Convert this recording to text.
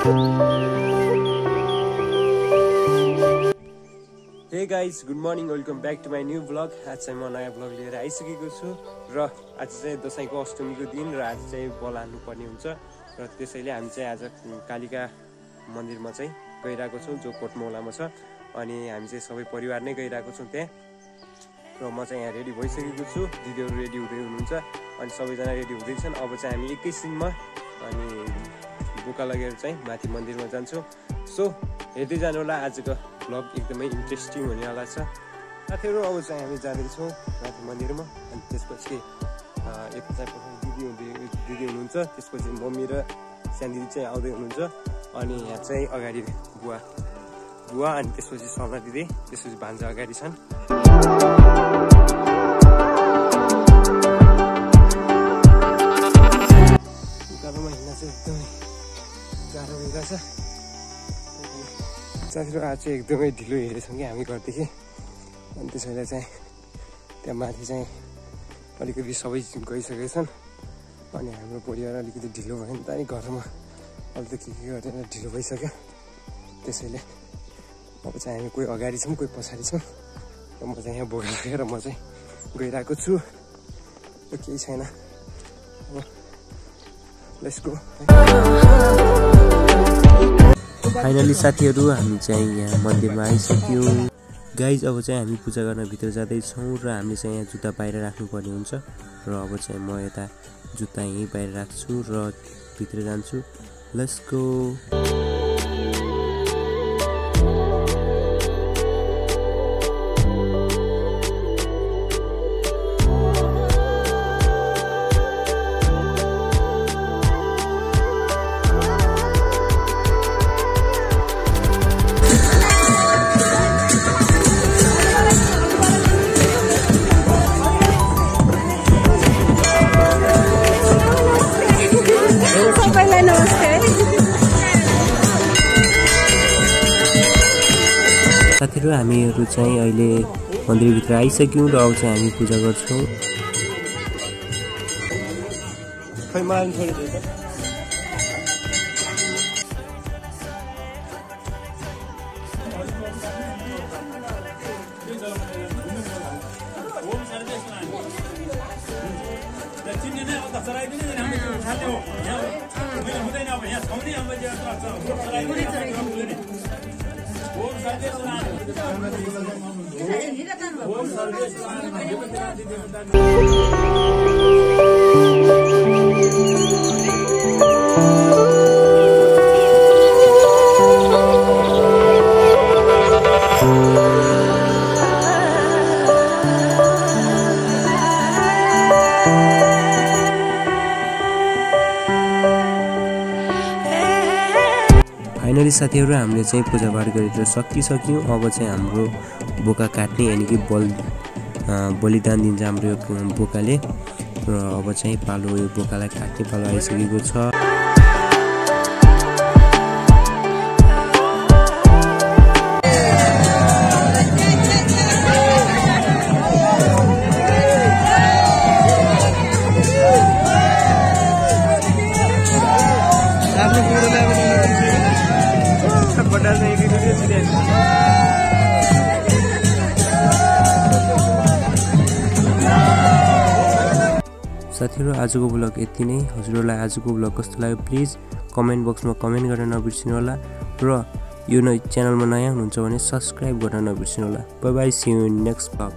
Hey guys good morning welcome back to my new blog आज चाहिँ म नयाँ ब्लग लिएर आइसकेको छु र आज चाहिँ दसैँको अष्टमीको दिन र आज चाहिँ बल हुन्छ र त्यसैले हामी चाहिँ आज कालिका मन्दिरमा चाहिँ गइरहेको छौँ जो कोटमौलामा छ। अनि हामी चाहिँ सबै परिवार नै गइरहेको छौँ त्यहाँ। र म चाहिँ यहाँ रेडी भइसकेको छु। दिदीहरू रेडी हुँदै हुनुहुन्छ। अनि सबैजना रेडी हुँदैछन्। अब चाहिँ हामी एकैछिनमा अनि बोका लगेर चाहिँ माथि मन्दिरमा जान्छौँ। सो हेर्दै जानु होला आजको भ्लग एकदमै इन्ट्रेस्टिङ हुनेवाला छ। साथीहरू अब चाहिँ हामी जाँदैछौँ माथि मन्दिरमा। अनि त्यसपछि यता चाहिँ दिदी दिदी हुनुहुन्छ। त्यसपछि मम्मी र सानदिदी चाहिँ आउँदै हुनुहुन्छ। अनि यहाँ चाहिँ अगाडि बुवा। बुवा अनि त्यसपछि सना दिदी त्यसपछि भान्जा अगाडि छन्। हिँड्न चाहिँ एकदमै गाह्रो भइरहेछ साथीहरू आज चाहिँ एकदमै ढिलो हेरेछौँ कि हामी घरदेखि। अनि त्यसैले चाहिँ त्यहाँ माथि चाहिँ अलिकति सबै गइसकेका छन् अनि हाम्रो परिवार अलिकति ढिलो भयो नि त। अनि घरमा अहिले त के के गरेर ढिलो भइसक्यो। त्यसैले अब चाहिँ हामी कोही अगाडि छौँ कोही पछाडि छौँ। र म चाहिँ यहाँ बोका लगेर म चाहिँ गइरहेको छु। र केही छैन। अब लेट्स गो फाइनली साथीहरू हामी चाहिँ यहाँ मन्दिरमा आइसक्यौँ। गाइज अब चाहिँ हामी पूजा गर्न भित्र जाँदैछौँ र हामीले चाहिँ यहाँ जुत्ता बाहिर राख्नुपर्ने हुन्छ। र अब चाहिँ म यता जुत्ता यहीँ बाहिर राख्छु र भित्र जान्छु। लस्को साथीहरू हामीहरू चाहिँ अहिले मन्दिरभित्र आइसक्यौँ र अब चाहिँ हामी पूजा गर्छौँ। सर्वेश्वर फाइनली साथीहरू हामीले चाहिँ पूजापाठ गरेर सकिसक्यौँ। अब चाहिँ हाम्रो बोका काट्ने यानि कि बल बलिदान दिन्छ हाम्रो यो बोकाले। र अब चाहिँ पालो यो बोकालाई काट्ने पालो आइसकेको छ। साथीहरू आजको ब्लग यति नै। हजुरहरूलाई आजको ब्लग कस्तो लाग्यो प्लिज कमेन्ट बक्समा कमेन्ट गर्न नबिर्सिनु होला र यो च्यानलमा नयाँ हुनुहुन्छ भने सब्सक्राइब गर्न नबिर्सिनु होला bye bye see you next blog